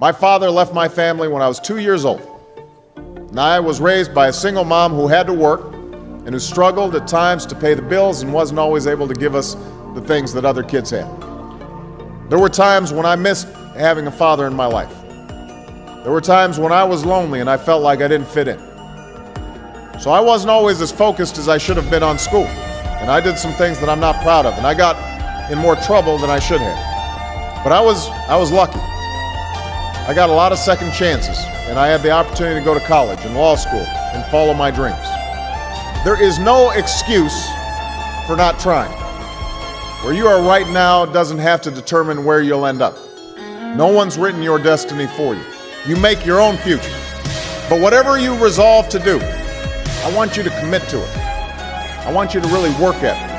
My father left my family when I was two years old. And I was raised by a single mom who had to work and who struggled at times to pay the bills and wasn't always able to give us the things that other kids had. There were times when I missed having a father in my life. There were times when I was lonely and I felt like I didn't fit in. So I wasn't always as focused as I should have been on school. And I did some things that I'm not proud of. And I got in more trouble than I should have. But I was, I was lucky. I got a lot of second chances. And I had the opportunity to go to college and law school and follow my dreams. There is no excuse for not trying. Where you are right now doesn't have to determine where you'll end up. No one's written your destiny for you. You make your own future. But whatever you resolve to do, I want you to commit to it. I want you to really work at it.